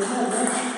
我看我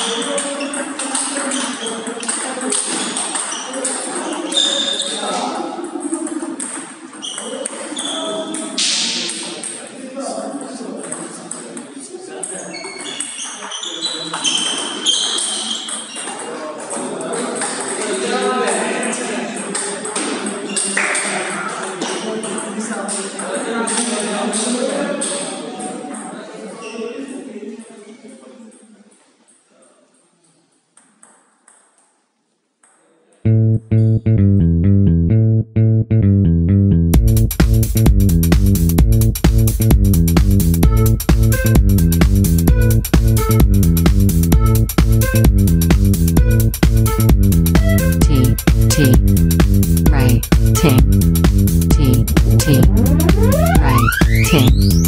T T right T T T right